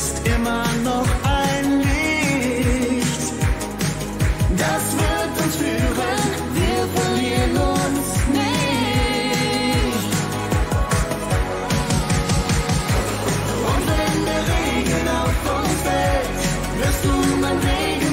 ist immer noch ein Licht. Das wird uns führen, wir verlieren uns nicht. Und wenn der Regen auf uns fällt, wirst du mein Regen.